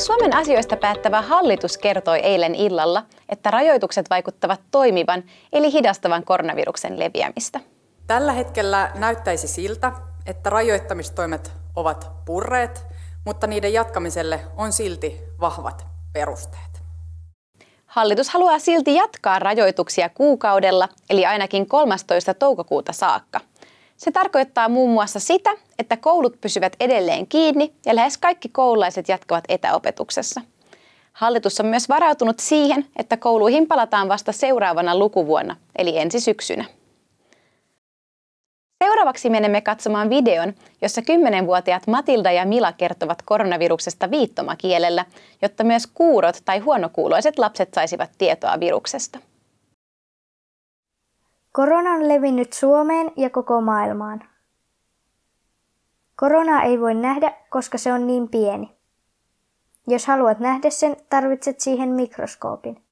Suomen asioista päättävä hallitus kertoi eilen illalla, että rajoitukset vaikuttavat toimivan eli hidastavan koronaviruksen leviämistä. Tällä hetkellä näyttäisi siltä, että rajoittamistoimet ovat purreet, mutta niiden jatkamiselle on silti vahvat perusteet. Hallitus haluaa silti jatkaa rajoituksia kuukaudella, eli ainakin 13. toukokuuta saakka. Se tarkoittaa muun muassa sitä, että koulut pysyvät edelleen kiinni ja lähes kaikki koululaiset jatkavat etäopetuksessa. Hallitus on myös varautunut siihen, että kouluihin palataan vasta seuraavana lukuvuonna, eli ensi syksynä. Seuraavaksi menemme katsomaan videon, jossa 10-vuotiaat Matilda ja Mila kertovat koronaviruksesta viittomakielellä, jotta myös kuurot tai huonokuuloiset lapset saisivat tietoa viruksesta. Korona on levinnyt Suomeen ja koko maailmaan. Korona ei voi nähdä, koska se on niin pieni. Jos haluat nähdä sen, tarvitset siihen mikroskoopin.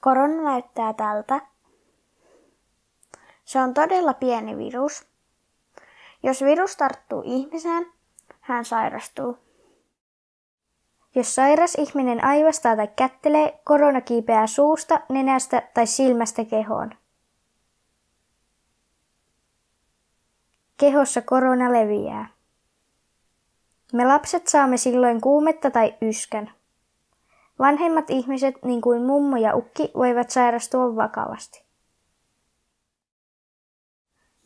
Korona näyttää tältä. Se on todella pieni virus. Jos virus tarttuu ihmiseen, hän sairastuu. Jos sairas ihminen aivastaa tai kättelee, korona kiipeää suusta, nenästä tai silmästä kehoon. Kehossa korona leviää. Me lapset saamme silloin kuumetta tai yskän. Vanhemmat ihmiset, niin kuin mummo ja ukki, voivat sairastua vakavasti.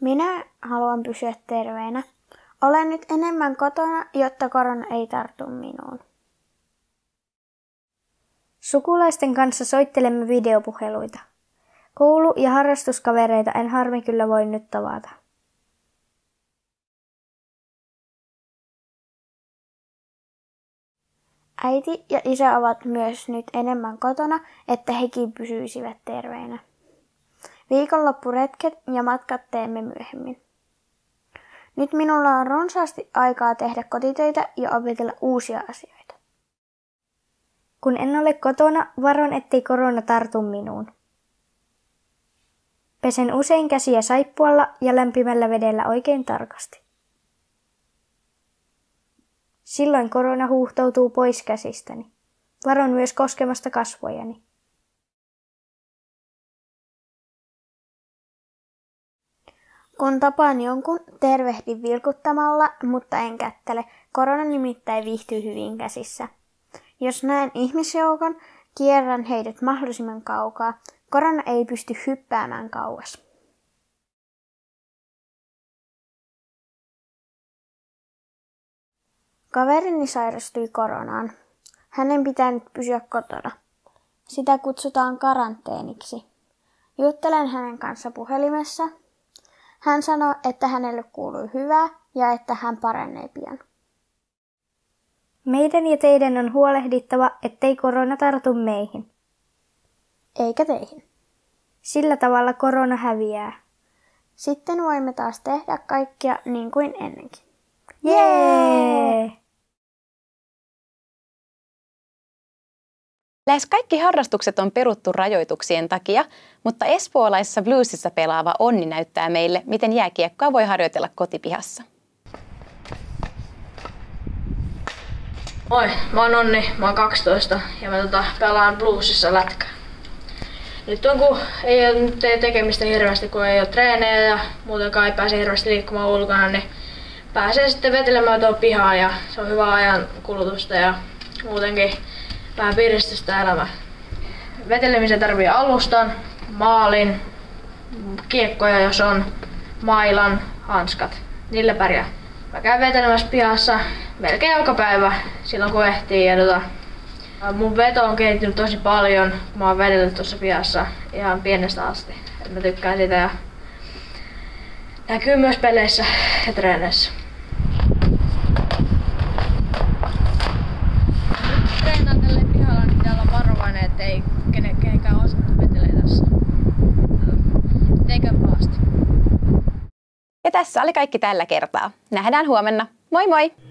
Minä haluan pysyä terveenä. Olen nyt enemmän kotona, jotta korona ei tartu minuun. Sukulaisten kanssa soittelemme videopuheluita. Koulu- ja harrastuskavereita en harmi kyllä voi nyt tavata. Äiti ja isä ovat myös nyt enemmän kotona, että hekin pysyisivät terveinä. Viikonloppuretket ja matkat teemme myöhemmin. Nyt minulla on runsaasti aikaa tehdä kotitöitä ja opetella uusia asioita. Kun en ole kotona, varon ettei korona tartu minuun. Pesen usein käsiä saippualla ja lämpimällä vedellä oikein tarkasti. Silloin korona huuhtoutuu pois käsistäni. Varon myös koskemasta kasvojani. Kun tapaan jonkun, tervehdin vilkuttamalla, mutta en kättele. Korona nimittäin viihtyy hyvin käsissä. Jos näen ihmisjoukon, kierrän heidät mahdollisimman kaukaa. Korona ei pysty hyppäämään kauas. Kaverini sairastui koronaan. Hänen pitää nyt pysyä kotona. Sitä kutsutaan karanteeniksi. Juttelen hänen kanssa puhelimessa. Hän sanoi, että hänelle kuului hyvää ja että hän paranee pian. Meidän ja teidän on huolehdittava, ettei korona tartu meihin. Eikä teihin. Sillä tavalla korona häviää. Sitten voimme taas tehdä kaikkia niin kuin ennenkin. Jee! Lähes kaikki harrastukset on peruttu rajoituksien takia, mutta espoolaissa bluesissa pelaava Onni näyttää meille, miten jääkiekkoa voi harjoitella kotipihassa. Moi, mä oon Onni, mä oon 12 ja mä tota, pelaan bluesissa lätkää. Nyt on kun ei ole nyt tekemistä hirveästi, kun ei ole treenejä ja muutenkaan ei pääse hirveästi liikkumaan ulkona, niin pääsee sitten vetelemään tuohon pihaan ja se on hyvä ajan kulutusta ja muutenkin vähän piristystä elämää. Vetelemiseen tarvii alustan, maalin, kiekkoja jos on, mailan, hanskat. Niillä pärjää. Mä käyn vetelemässä pihassa melkein joka päivä silloin kun ehtii. Ja tota, mun veto on kehittynyt tosi paljon, kun mä oon vedellyt tuossa pihassa ihan pienestä asti. Et mä tykkään sitä ja näkyy myös peleissä ja treeneissä. Ja tässä oli kaikki tällä kertaa. Nähdään huomenna. Moi moi!